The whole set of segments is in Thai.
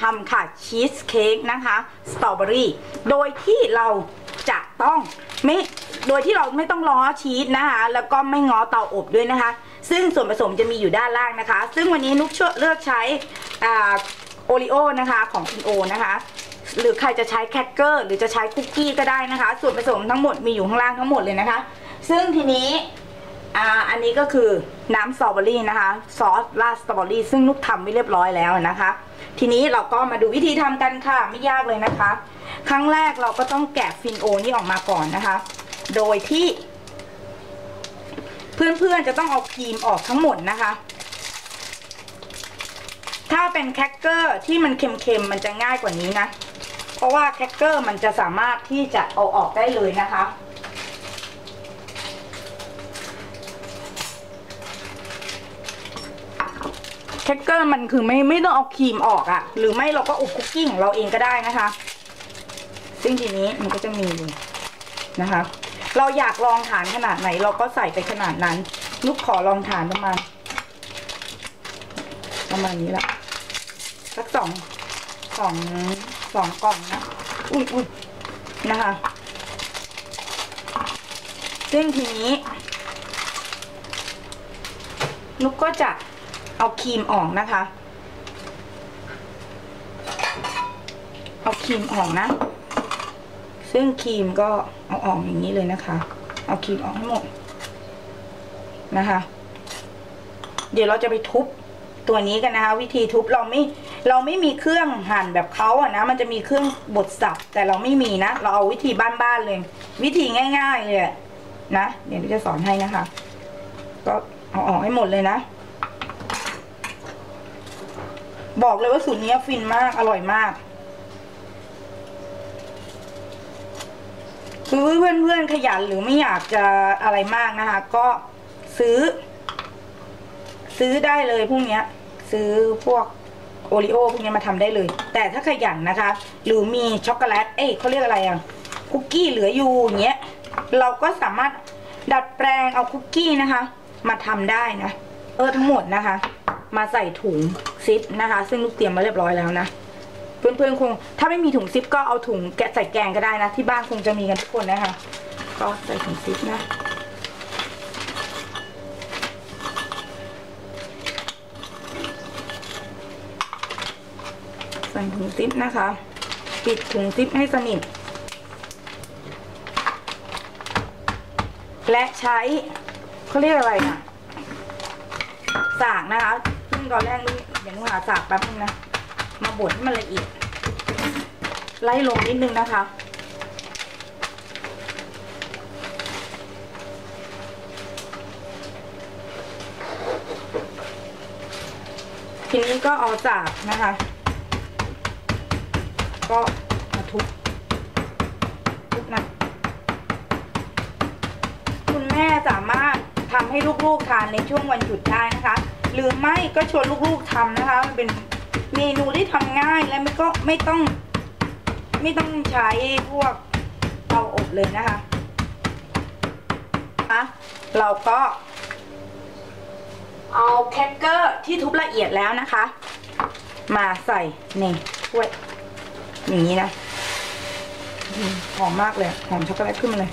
ทำค่ะชีสเค้กนะคะสตรอเบอรี่โดยที่เราจะต้องไม่โดยที่เราไม่ต้องล้อชีสนะคะ แล้วก็ไม่ง้อเตาอบด้วยนะคะ ซึ่งส่วนผสมจะมีอยู่ด้านล่างนะคะ ซึ่งวันนี้นุกเลือกใช้อ่าโอริโอนะคะของคุณโอนะคะหรือใครจะใช้แครกเกอร์หรือจะใช้คุกกี้ก็ได้นะคะ ส่วนผสมทั้งหมดมีอยู่ข้างล่างทั้งหมดเลยนะคะ ซึ่งทีนี้อ่าอันนี้ก็คือน้ำสตรอเบอรี่นะคะซอสราดสตรอเบอรี่ซึ่งนุกทำไว้เรียบร้อยแล้วนะคะ ทีนี้เราก็มาดูวิธีทำกันค่ะ ไม่ยากเลยนะคะ ครั้งแรกเราก็ต้องแกะฟินโอนี่ออกมาก่อนนะคะ โดยที่ เพื่อนๆจะต้องเอาครีมออกทั้งหมดนะคะ ถ้าเป็นแครกเกอร์ที่มันเค็มๆมันจะง่ายกว่านี้นะ เพราะว่าแครกเกอร์มันจะสามารถที่จะเอาออกได้เลยนะคะ แครกเกอร์มันคือไม่ไม่ต้องเอาครีมออกอะ่ะหรือไม่เราก็อบคุกกี้ของเราเองก็ได้นะคะ ซึ่งทีนี้มันก็จะมีอยู่นะคะ เราอยากลองฐานขนาดไหน เราก็ใส่ไปขนาดนั้น ลูกขอลองฐานประมาณ ประมาณนี้แหละสักสองสองสองกล่องนะอุ้ยอุ้ยนะคะ ซึ่งทีนี้นุกก็จะ เอาครีมออกนะคะ เอาครีมออกนะ ซึ่งครีมก็เอาออกอย่างนี้เลยนะคะ เอาครีมออกให้หมดนะคะ เดี๋ยวเราจะไปทุบตัวนี้กันนะคะ วิธีทุบเราไม่เราไม่มีเครื่องหั่นแบบเขาอะนะ มันจะมีเครื่องบดสับแต่เราไม่มีนะ เราเอาวิธีบ้านๆเลย วิธีง่าย ๆเลยนะ เดี๋ยวจะสอนให้นะคะ ก็เอาออกให้หมดเลยนะ บอกเลยว่าสูตรนี้ฟินมากอร่อยมาก คือเพื่อนๆขยันหรือไม่อยากจะอะไรมากนะคะ ก็ซื้อ ซื้อได้เลยพวกนี้ซื้อพวกโอริโอพวกนี้มาทำได้เลย แต่ถ้าขยันนะคะ หรือมีช็อกโกแลต เอ้ยเขาเรียกอะไรอะ คุกกี้เหลืออยู่อย่างเงี้ย เราก็สามารถดัดแปลงเอาคุกกี้นะคะ มาทำได้นะ เออทั้งหมดนะคะ มาใส่ถุงซิปนะคะ ซึ่งลูกเตรียมมาเรียบร้อยแล้วนะ เพื่อนๆคง ถ้าไม่มีถุงซิปก็เอาถุงแกะใส่แกงก็ได้นะ ที่บ้านคงจะมีกันทุกคนนะคะ ก็ใส่ถุงซิปนะใส่ถุงซิปนะคะ ปิดถุงซิปให้สนิท และใช้เขาเรียกอะไรนะสากนะคะ ตอนแรกนี่เดี๋ยวหาสากแป๊บนึงนะ มาบดให้มันละเอียด ไล่ลงนิดนึงนะคะ ทีนี้ก็เอาจากนะคะ ก็มาทุบทุบนะคุณแม่สามารถทำให้ลูกๆทานในช่วงวันหยุดได้นะคะ หรือไม่ก็ชวนลูกๆทำนะคะ มันเป็นเมนูที่ทำง่ายและไม่ก็ไม่ต้อง ไม่ต้องใช้พวกเตาอบเลยนะคะนะเราก็เอาแครกเกอร์ที่ทุบละเอียดแล้วนะคะ มาใส่ในถ้วย อย่างนี้นะหอมมากเลยหอมช็อกโกแลตขึ้นมาเลย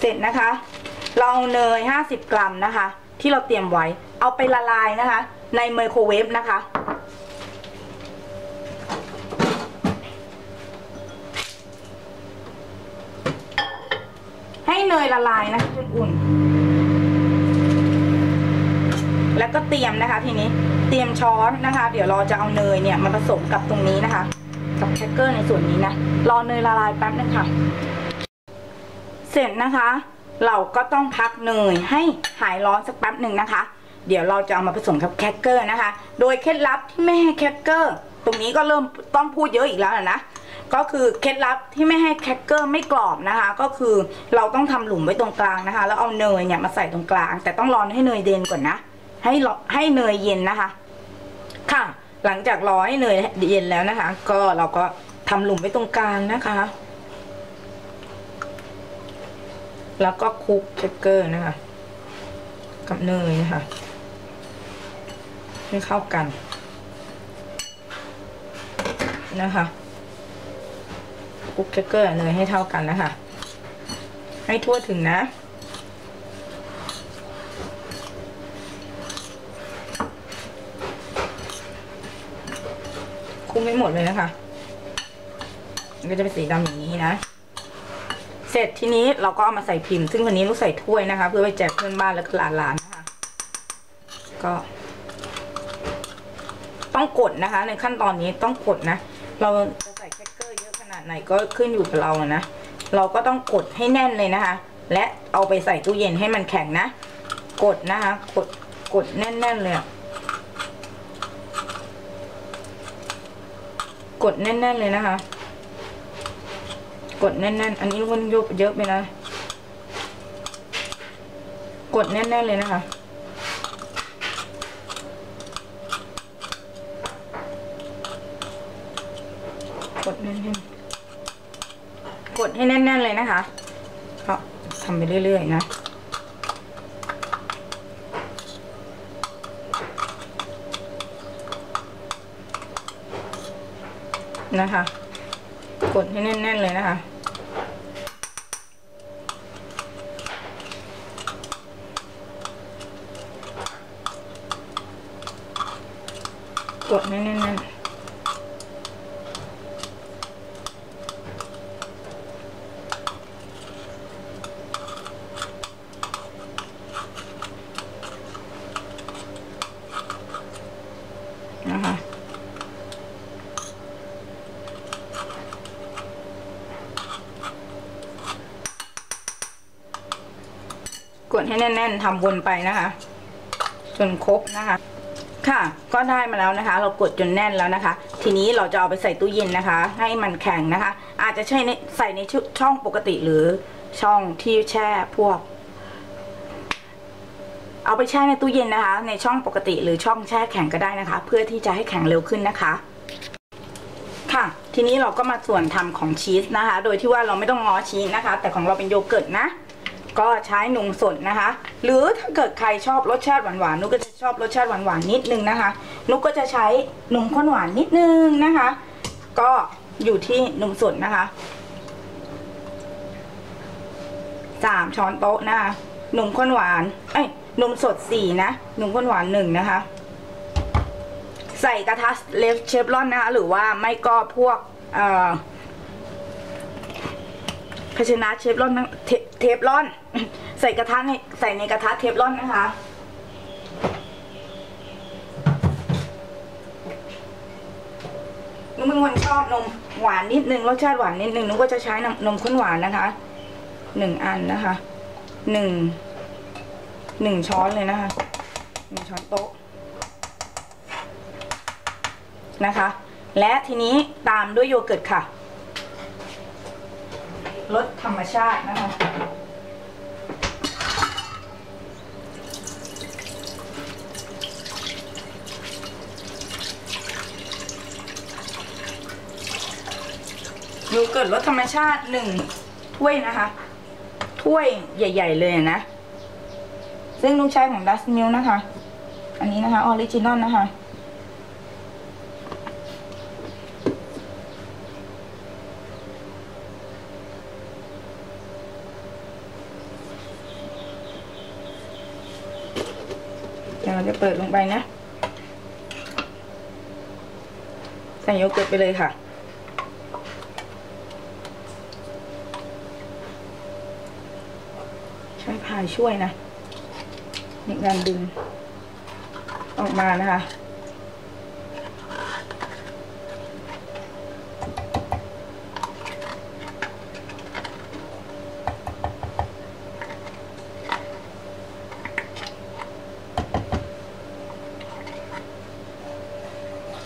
เสร็จนะคะ เราเอาเนย 50 กรัมนะคะ ที่เราเตรียมไว้ เอาไปละลายนะคะ ในไมโครเวฟนะคะ ให้เนยละลายนะจนอุ่นแล้วก็เตรียมนะคะทีนี้เตรียมช้อนนะคะ เดี๋ยวเราจะเอาเนยเนี่ยมาผสมกับตรงนี้นะคะ กับแครกเกอร์ในส่วนนี้นะรอเนยละลายแป๊บนึงค่ะ เสร็จนะคะเราก็ต้องพักเนยให้หายร้อนสักแป๊บหนึ่งนะคะ เดี๋ยวเราจะเอามาผสมกับแครกเกอร์นะคะ โดยเคล็ดลับที่ไม่ให้แครกเกอร์ ตรงนี้ก็เริ่มต้องพูดเยอะอีกแล้วนะ ก็คือเคล็ดลับที่ไม่ให้แครกเกอร์ไม่กรอบนะคะ ก็คือเราต้องทำหลุมไว้ตรงกลางนะคะ แล้วเอาเนยเนี่ยมาใส่ตรงกลาง แต่ต้องรอให้เนยเย็นก่อนนะ ให้รอให้เนยเย็นนะคะ ค่ะ หลังจากรอให้เนยเย็นแล้วนะคะ ก็เราก็ทำหลุมไว้ตรงกลางนะคะ แล้วก็คลุกแครกเกอร์นะคะ กับเนยนะคะ ให้เข้ากันนะคะคลุกแครกเกอร์เนยให้เท่ากันนะคะ ให้ทั่วถึงนะ คุกไม่หมดเลยนะคะมันก็จะเป็นสีดำอย่างนี้นะ เสร็จทีนี้เราก็เอามาใส่พิมพ์ ซึ่งวันนี้ลูกใส่ถ้วยนะคะ เพื่อไปแจกเพื่อนบ้านแล้วก็หลานๆนะคะ ก็ ต้องกดนะคะ ในขั้นตอนนี้ต้องกดนะ เราจะใส่แครกเกอร์เยอะขนาดไหนก็ขึ้นอยู่กับเรานะ เราก็ต้องกดให้แน่นเลยนะคะ และเอาไปใส่ตู้เย็นให้มันแข็งนะ กดนะคะ กดกดแน่นๆเลยกดแน่นๆเลยนะคะ กดแน่นๆ อันนี้มันยุบเยอะไปนะ กดแน่นๆเลยนะคะ กดให้แน่น ๆ เลยนะคะก็ทำไปเรื่อย ๆ นะนะคะ กดให้แน่น ๆ เลยนะคะ กดให้แน่นๆ กดให้แน่น ๆทำวนไปนะคะ จนครบนะคะ ค่ะ ก็ได้มาแล้วนะคะ เรากดจนแน่นแล้วนะคะ ทีนี้เราจะเอาไปใส่ตู้เย็นนะคะ ให้มันแข็งนะคะ อาจจะใช้ใส่ในช่องปกติหรือช่องที่แช่พวก เอาไปแช่ในตู้เย็นนะคะ ในช่องปกติหรือช่องแช่แข็งก็ได้นะคะ เพื่อที่จะให้แข็งเร็วขึ้นนะคะ ค่ะ ทีนี้เราก็มาส่วนทำของชีสนะคะ โดยที่ว่าเราไม่ต้องง้อชีสนะคะ แต่ของเราเป็นโยเกิร์ตนะ ก็ใช้นมสดนะคะ หรือถ้าเกิดใครชอบรสชาติหวานๆนุกก็จะชอบรสชาติหวานๆนิดนึงนะคะ นุกก็จะใช้นมข้นหวานนิดนึงนะคะ ก็อยู่ที่นมสดนะคะสามช้อนโต๊ะนะคะนมข้นหวานเอ้ยนมสดสี่นะนมข้นหวานหนึ่งนะคะ ใส่กระทะเลฟเชฟรอนนะคะหรือว่าไม่ก็พวกเอ่อาชนะเชฟรอนเทฟลอน ใส่กระทะในใส่ในกระทะเทฟลอนนะคะนุ้งเป็นคนชอบนมหวานนิดนึงรสชาติหวานนิดนึงนุ้งก็จะใช้นมนมข้นหวานนะคะหนึ่งอันนะคะหนึ่งหนึ่งช้อนเลยนะคะหนึ่งช้อนโต๊ะนะคะ และทีนี้ตามด้วยโยเกิร์ตค่ะ รสธรรมชาตินะคะ โยเกิร์ตรสธรรมชาติหนึ่งถ้วยนะคะ ถ้วยใหญ่ ๆ เลยนะ ซึ่งนุกใช้ของดัชมิลล์นะคะ อันนี้นะคะ original นะคะ เดี๋ยวเรา จะเปิดลงไปนะ ใส่โยเกิร์ตไปเลยค่ะ ใช้พายช่วยนะในการดึงออกมานะคะ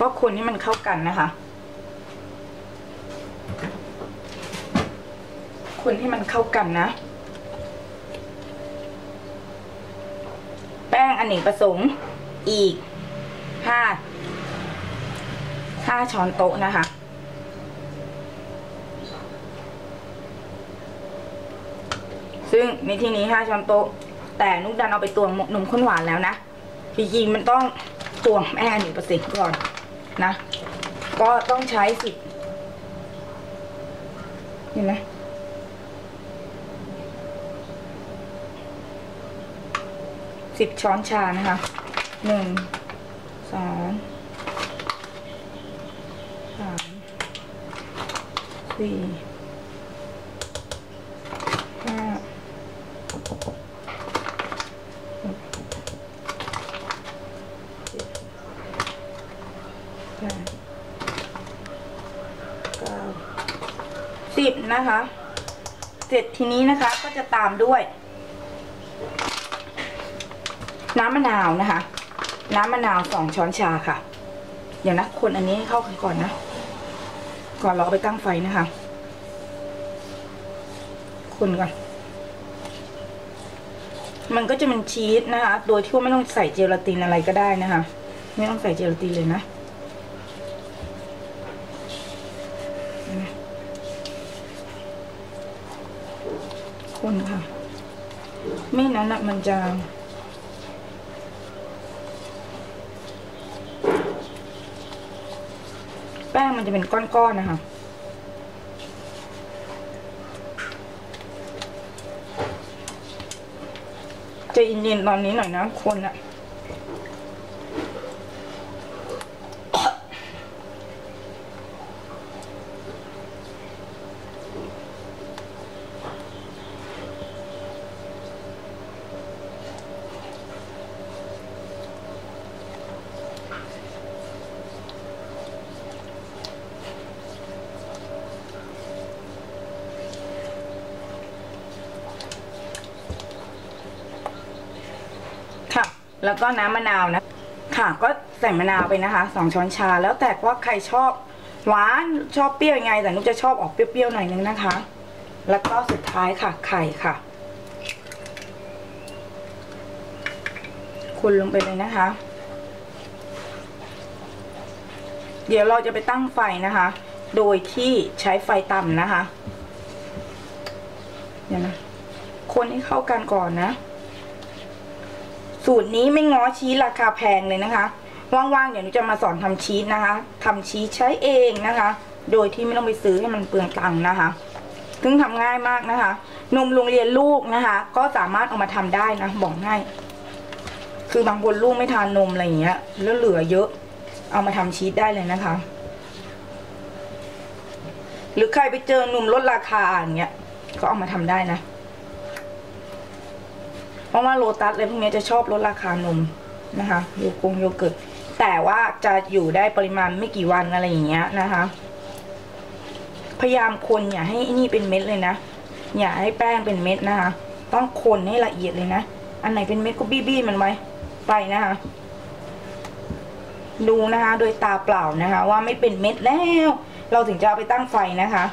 ก็คนให้มันเข้ากันนะคะ คนให้มันเข้ากันนะ แป้งอเนกประสงค์อีกห้าห้าช้อนโต๊ะนะคะซึ่งในที่นี้ห้าช้อนโต๊ะ แต่นุกดันเอาไปตวงนมข้นหวานแล้วนะจริงๆมันต้องตวงแป้งอเนกประสงค์ก่อน นะ ก็ต้องใช้สิบเห็นไหมสิบช้อนชานะคะหนึ่งสองสามสี่ห้าหกเจ็ดแปดเก้า สิบนะคะ เสร็จทีนี้นะคะก็จะตามด้วย น้ำมะนาวนะคะ น้ำมะนาวสองช้อนชาค่ะเดี๋ยวนะคนอันนี้เข้ากันก่อนนะ ก่อนเราเอาไปตั้งไฟนะคะ คนก่อน มันก็จะเป็นชีสนะคะ โดยที่ว่าไม่ต้องใส่เจลาตินอะไรก็ได้นะคะ ไม่ต้องใส่เจลาตินเลยนะ คนค่ะ ไม่นั้นอะมันจะ แป้งมันจะเป็นก้อนๆนะคะจะเย็นๆตอนนี้หน่อยนะคนอะค่ะ แล้วก็น้ำมะนาวนะค่ะก็ใส่มะนาวไปนะคะสองช้อนชา แล้วแต่ว่าใครชอบหวานชอบเปรี้ยวยังไง แต่นุกจะชอบออกเปรี้ยวๆหน่อยนึงนะคะ แล้วก็สุดท้ายค่ะไข่ค่ะคนลงไปเลยนะคะ เดี๋ยวเราจะไปตั้งไฟนะคะ โดยที่ใช้ไฟต่ำนะคะเดี๋ยวนะคนให้เข้ากันก่อนนะ สูตรนี้ไม่ง้อชีสราคาแพงเลยนะคะ ว่างๆเดี๋ยวหนูจะมาสอนทำชีสนะคะทำชีสใช้เองนะคะ โดยที่ไม่ต้องไปซื้อให้มันเปลืองตังค์นะคะ ซึ่งทำง่ายมากนะคะ นมโรงเรียนลูกนะคะ ก็สามารถเอามาทำได้นะบอกง่ายคือบางคนลูกไม่ทานนมอะไรอย่างเงี้ย แล้วเหลือเยอะ เอามาทำชีสได้เลยนะคะ หรือใครไปเจอนมลดราคาอย่างเงี้ยก็เอามาทำได้นะ เพราะว่าโลตัสอะไรพวกนี้จะชอบลดราคานมนะคะโยกงโยเกิร์ตแต่ว่าจะอยู่ได้ปริมาณไม่กี่วันอะไรอย่างเงี้ยนะคะ พยายามคนอย่าให้นี่เป็นเม็ดเลยนะ อย่าให้แป้งเป็นเม็ดนะคะ ต้องคนให้ละเอียดเลยนะ อันไหนเป็นเม็ดก็บี้บี้มันไว้ไปนะคะ ดูนะคะ โดยตาเปล่านะคะ ว่าไม่เป็นเม็ดแล้ว เราถึงจะเอาไปตั้งไฟนะคะ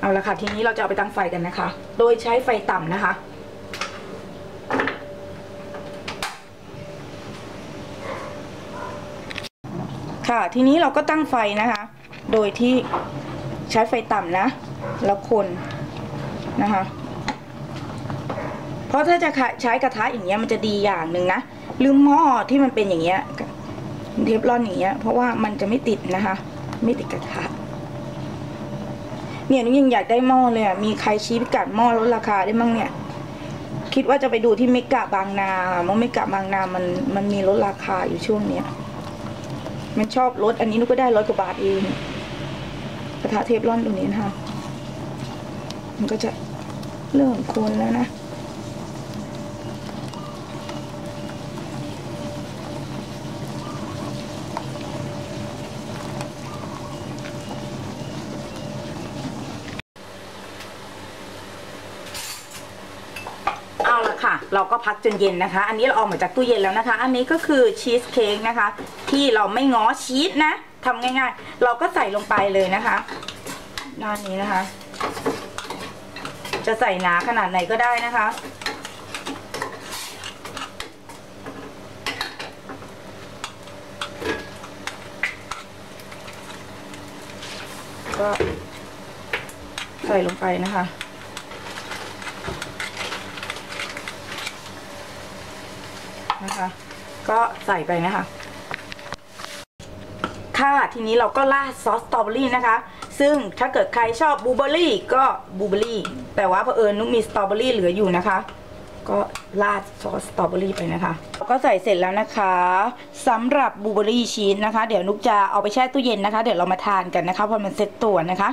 เอาละค่ะ ทีนี้เราจะเอาไปตั้งไฟกันนะคะ โดยใช้ไฟต่ำนะคะ ค่ะทีนี้เราก็ตั้งไฟนะคะ โดยที่ใช้ไฟต่ำนะ แล้วคนนะคะ เพราะถ้าจะใช้กระทะอย่างเงี้ยมันจะดีอย่างหนึ่งนะลืมหม้อที่มันเป็นอย่างเงี้ยเทฟลอนอย่างเงี้ยเพราะว่ามันจะไม่ติดนะคะ ไม่ติดกระทะ เนี่ยนุยังอยากได้หม้อเลยอะมีใครชี้พิกัดหม้อลดราคาได้มั้งเนี่ย คิดว่าจะไปดูที่เมกะบางนามั้งเมกะบางนามันมันมีลดราคาอยู่ช่วงเนี้ยมันชอบลดอันนี้นุก็ได้ร้อยกว่าบาทเองกระทะเทฟลอนตัวนี้นะคะมันก็จะเริ่มโคนแล้วนะ เอาละค่ะ เราก็ พักจนเย็นนะคะ อันนี้เราออกมาจากตู้เย็นแล้วนะคะ อันนี้ก็คือชีสเค้กนะคะ ที่เราไม่ง้อชีสนะทำง่ายๆ เราก็ใส่ลงไปเลยนะคะด้านนี้นะคะ จะใส่หนาขนาดไหนก็ได้นะคะ ก็ใส่ลงไปนะคะ นะคะ ก็ใส่ไปนะคะ ค่ะทีนี้เราก็ราดซอสสตรอเบอรี่นะคะ ซึ่งถ้าเกิดใครชอบบลูเบอร์รี่ก็บลูเบอร์รี่แต่ว่าเผอิญนุกมีสตรอเบอรี่เหลืออยู่นะคะ ก็ราดซอสสตรอเบอรี่ไปนะคะก็ใส่เสร็จแล้วนะคะสำหรับบลูเบอร์รี่ชีสนะคะ เดี๋ยวนุกจะเอาไปแช่ตู้เย็นนะคะ เดี๋ยวเรามาทานกันนะคะพอมันเซ็ตตัวนะคะ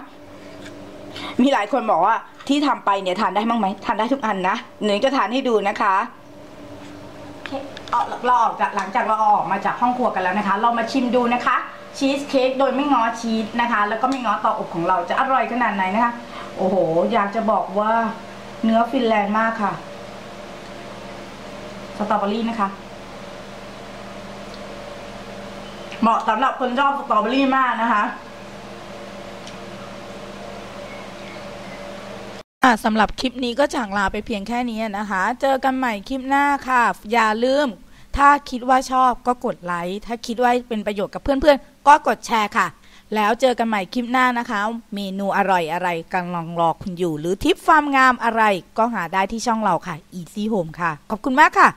มีหลายคนบอกว่าที่ทำไปเนี่ยทานได้บ้างไหมทานได้ทุกอันนะนุกจะทานให้ดูนะคะ เอาเราออกจากหลังจากเราออกมาจากห้องครัวกันแล้วนะคะ เรามาชิมดูนะคะ ชีสเค้กโดยไม่ง้อชีสนะคะ แล้วก็ไม่ง้อเตาอบของเราจะอร่อยขนาดไหนนะคะ โอ้โห อยากจะบอกว่าเนื้อฟินแลนด์มากค่ะ สตรอเบอรี่นะคะ เหมาะสำหรับคนชอบสตรอเบอรี่มากนะคะ อะ สำหรับคลิปนี้ก็จางลาไปเพียงแค่นี้นะคะ เจอกันใหม่คลิปหน้าค่ะ อย่าลืม ถ้าคิดว่าชอบก็กดไลค์ ถ้าคิดว่าเป็นประโยชน์กับเพื่อนๆ ก็กดแชร์ค่ะ แล้วเจอกันใหม่คลิปหน้านะคะ เมนูอร่อยอะไรกำลังรอคุณอยู่ หรือทิปฟาร์มงามอะไร ก็หาได้ที่ช่องเราค่ะ Easy Home ค่ะ ขอบคุณมากค่ะ